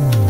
mm you.